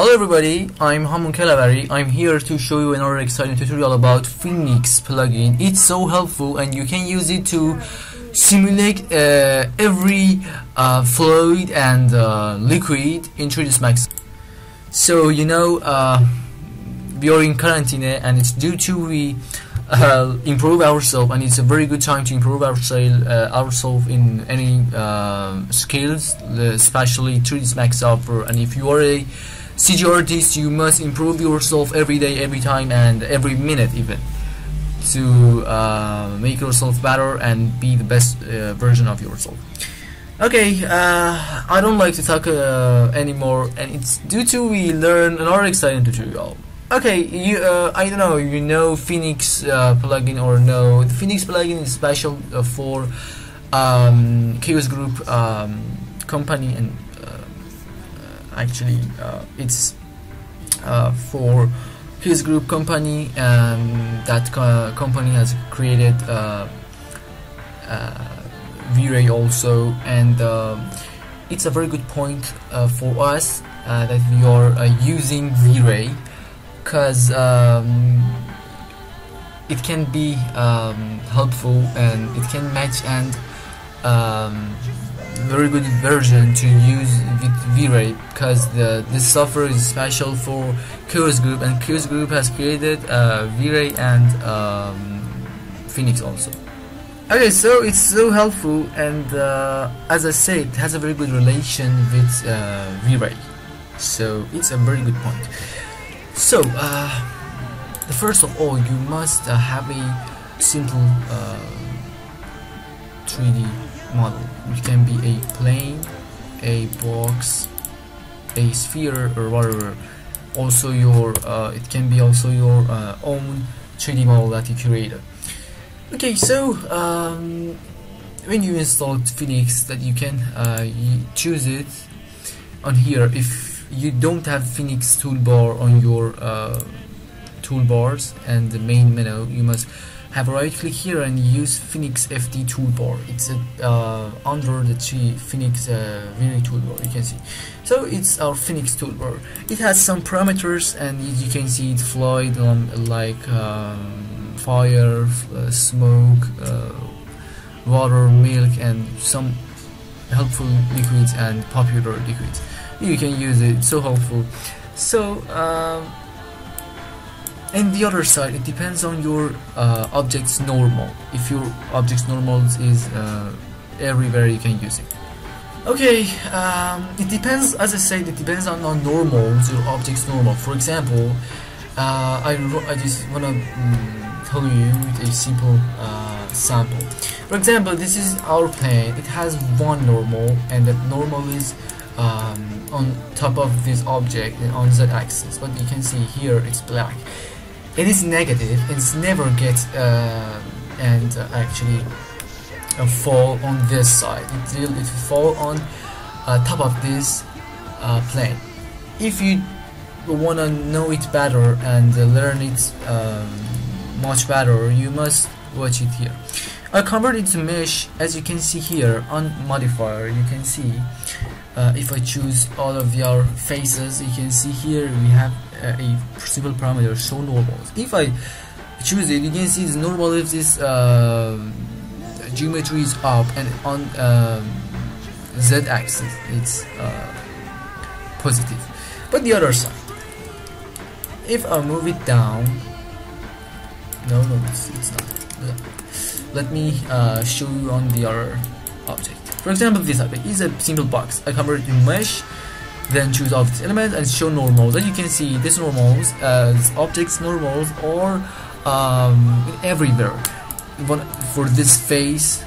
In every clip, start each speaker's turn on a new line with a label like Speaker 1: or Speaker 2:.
Speaker 1: Hello everybody, I'm Hamoon Kalavari. I'm here to show you another exciting tutorial about Phoenix plugin. It's so helpful and you can use it to simulate uh, every uh, fluid and uh, liquid in 3ds Max. So you know uh, we are in quarantine and it's due to we uh, improve ourselves and it's a very good time to improve ourselves uh, in any skills especially 3ds Max software and if you are a CG you must improve yourself every day every time and every minute even to uh, make yourself better and be the best uh, version of yourself. Okay uh, I don't like to talk uh, anymore and it's due to we learn another exciting tutorial. Okay you uh, I don't know you know Phoenix uh, plugin or no the Phoenix plugin is special for um, Chaos Group um, company and actually uh, it's for Chaos Group company and that co company has created V-Ray also and it's a very good point for us that we are using V-Ray because um, it can be um, helpful and it can match and um, very good version to use with V-Ray because the this software is special for Chaos Group and Chaos Group has created uh, V-Ray and um, Phoenix also. Okay, so it's so helpful and uh, as I said, it has a very good relation with uh, V-Ray. So it's a very good point. So, uh, the first of all, you must uh, have a simple uh, 3D model. It can be a plane, a box, a sphere, or whatever. Also, your uh, it can be also your uh, own 3D model that you created. Okay, so um, when you install Phoenix, that you can uh, choose it on here if you don't have Phoenix toolbar on your uh, toolbars and the main menu you must have right click here and use Phoenix FD toolbar. It's a, uh, under the tree Phoenix uh, V-Ray toolbar you can see. So it's our Phoenix toolbar. It has some parameters and you can see it fluid um, like um, fire uh, smoke uh, water milk and some helpful liquids and popular liquids. You can use it so helpful. So um, and the other side it depends on your uh, object's normal. If your object's normal is uh, everywhere you can use it. Okay um, it depends as I said it depends on, on normals your object's normal. For example uh, I, I just wanna um, tell you with a simple uh, sample. For example this is our plane it has one normal and that normal is um, on top of this object on z axis. But you can see here it's black it is negative it's never get uh, and uh, actually uh, fall on this side. It will it fall on uh, top of this uh, plane if you want to know it better and learn it um, much better you must watch it here. I converted to mesh as you can see here on modifier. You can see if I choose all of your faces you can see here we have a simple parameter show normals if I choose it you can see it's normal if this uh, geometry is up and on um, z-axis it's uh, positive. But the other side if I move it down no no it's, it's not. Let me uh, show you on the other object. For example, this object is a simple box. I convert it to mesh, then choose object element and show normals. As you can see, this normals as objects normals or um, everywhere. One for this face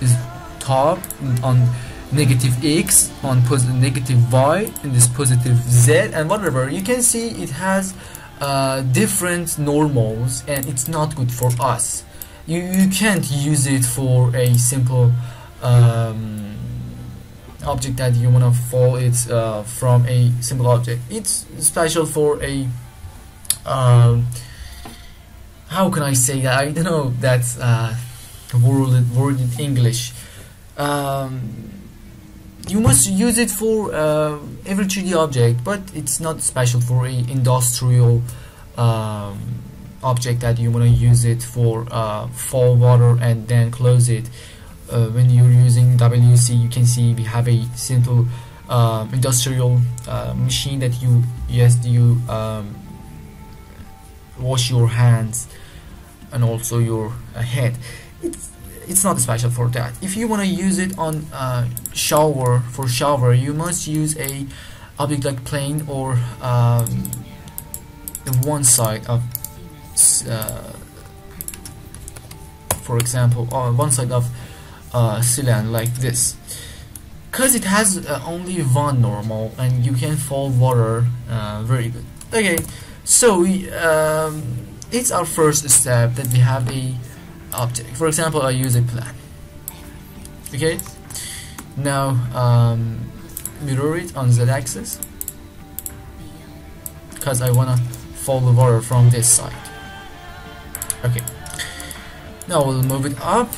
Speaker 1: is top on negative x on positive negative y and this positive z and whatever you can see it has uh, different normals and it's not good for us you, you can't use it for a simple um, object that you want to fall it uh, from a simple object. It's special for a um, how can I say that? I don't know that's uh, word, word in English. Um, you must use it for uh, every 3D object but it's not special for a industrial um, object that you want to use it for uh, fall water and then close it uh, when you're using WC you can see we have a simple uh, industrial uh, machine that you yes you um, wash your hands and also your uh, head. It's it's not special for that. If you want to use it on uh, shower for shower you must use a object like plane or um, one side of uh, for example on one side of uh, like this. Because it has uh, only one normal and you can fall water uh, very good. Okay so we, um, it's our first step that we have a object. For example I use a plan. Okay? Now um, mirror it on z-axis because I wanna fall the water from this side. Okay. Now we'll move it up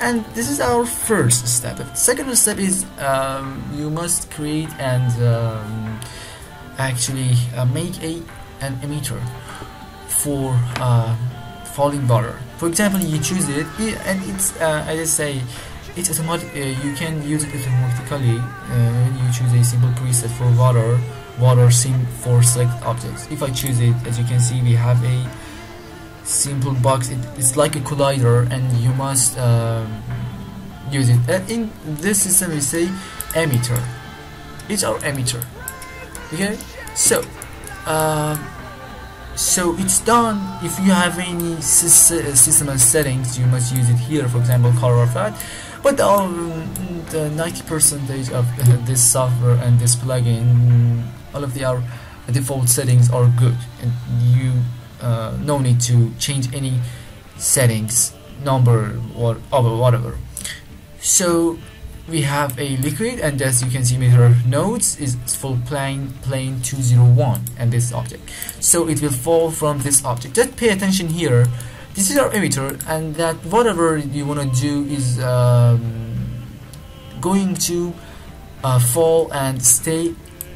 Speaker 1: and this is our first step. Second step is um, you must create and um, actually uh, make a an emitter for uh, falling water for example you choose it and it's uh, I say it's automatic uh, you can use it automatically uh, when you choose a simple preset for water water sim for select objects. If I choose it as you can see we have a simple box. It, it's like a collider and you must um, use it. And in this system we say emitter it's our emitter okay? So uh, so it's done. If you have any system settings you must use it here for example color of that but um, the 90 percentage of uh, this software and this plugin all of the our default settings are good. And you uh, no need to change any settings number or, whatever. So we have a liquid and as you can see emitter nodes is full plane plane 201 and this object. So it will fall from this object. Just pay attention here. This is our emitter and that whatever you want to do is um, going to uh, fall and stay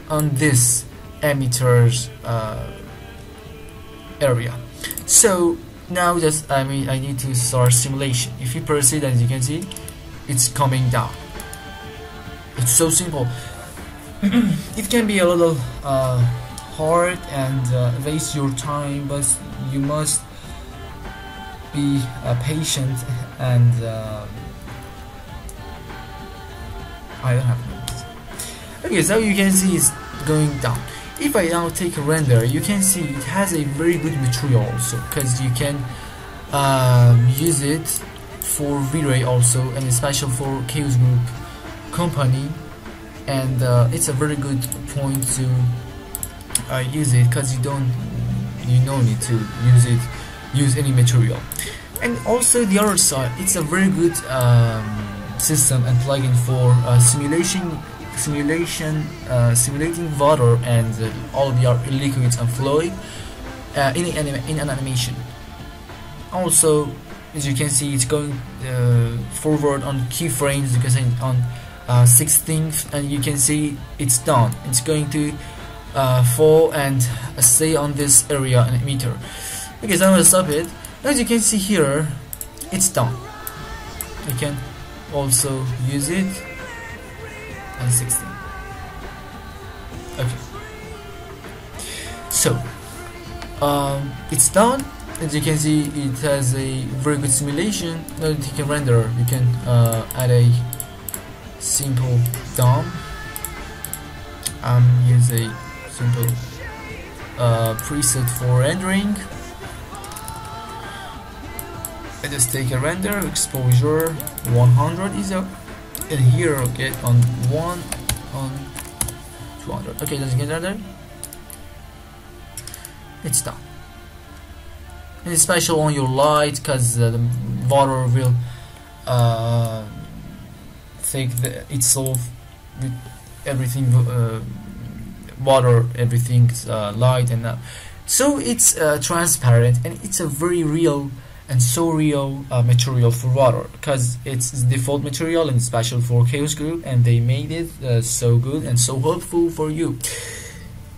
Speaker 1: on this emitters uh, area. So now just I mean I need to start simulation. If you proceed as you can see it's coming down. It's so simple. It can be a little uh, hard and uh, waste your time but you must be uh, patient and uh, I don't have notes. okay so you can see it's going down if I now take a render you can see it has a very good material also because you can um, use it for V-Ray also and especially for Chaos Group company. And uh, it's a very good point to uh, use it because you don't you no need to use it use any material and also the other side it's a very good um, system and plugin for uh, simulation simulation uh, simulating water and uh, all your liquids and fluid uh, in, an in an animation. Also as you can see it's going uh, forward on keyframes because on 16th uh, and you can see it's done. It's going to uh, fall and stay on this area and meter. Okay so I'm gonna stop it. As you can see here it's done. You can also use it on 16 okay. So um, it's done. As you can see it has a very good simulation now that you can render. You can uh, add a simple Dome. Um, use a simple uh, preset for rendering. I just take a render exposure 100 is up and here okay on 1 on 200 okay let's get render it's done. And it's special on your light because uh, the water will uh, take the, itself with everything uh, water everything's uh, light and so it's uh, transparent and it's a very real and so real uh, material for water because it's default material and special for chaos group and they made it uh, so good and so helpful for you.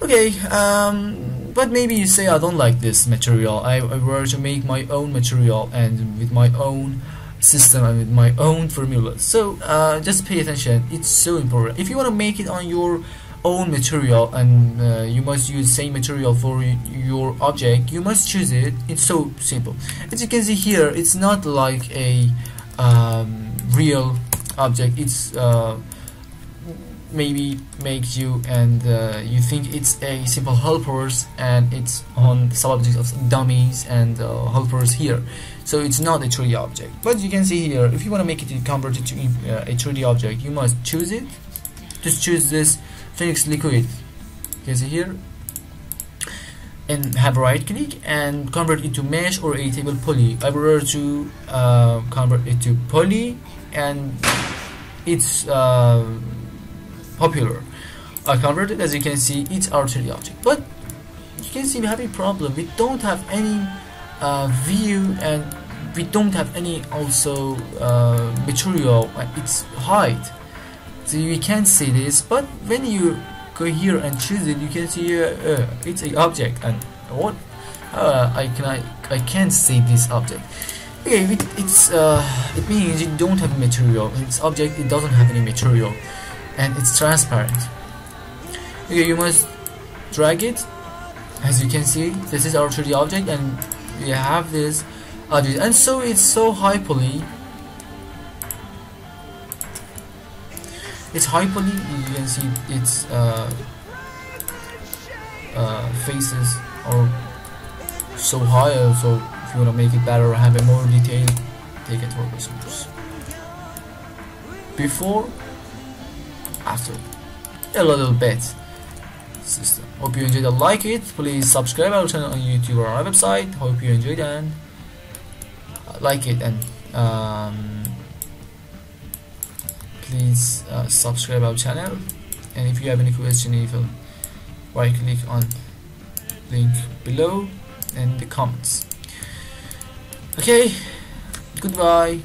Speaker 1: Okay um, but maybe you say I don't like this material. I, I were to make my own material and with my own system and with my own formula. So uh, just pay attention. It's so important. If you want to make it on your own material and uh, you must use same material for your object. You must choose it. It's so simple. As you can see here it's not like a um, real object. It's uh, maybe makes you and uh, you think it's a simple helpers and it's on subject of dummies and uh, helpers here. So it's not a 3D object. But you can see here if you want to make it convert it to uh, a 3D object you must choose it. Just choose this Phoenix liquid. Can see here. And have right click and convert it to mesh or editable poly. I prefer to uh, convert it to poly and it's uh, popular. I converted as you can see it's our 3D object. But you can see we have a problem. We don't have any uh, view and we don't have any also uh, material its height so you can't see this but when you go here and choose it you can see uh, uh, it's an object and what uh, I can I, I can't see this object. Okay it, it's uh, it means you don't have material. This object it doesn't have any material and it's transparent. Okay you must drag it. As you can see this is our 3D object and we have this object. And so it's so high poly it's poly you can see its uh, uh, faces are so high so if you want to make it better have a more detail take a TurboSmooth before after a little bit system hope you enjoyed and like it. Please subscribe our channel on youtube or our website. Hope you enjoyed and like it and um, please uh, subscribe our channel. And if you have any question you right click on link below in the comments. Okay goodbye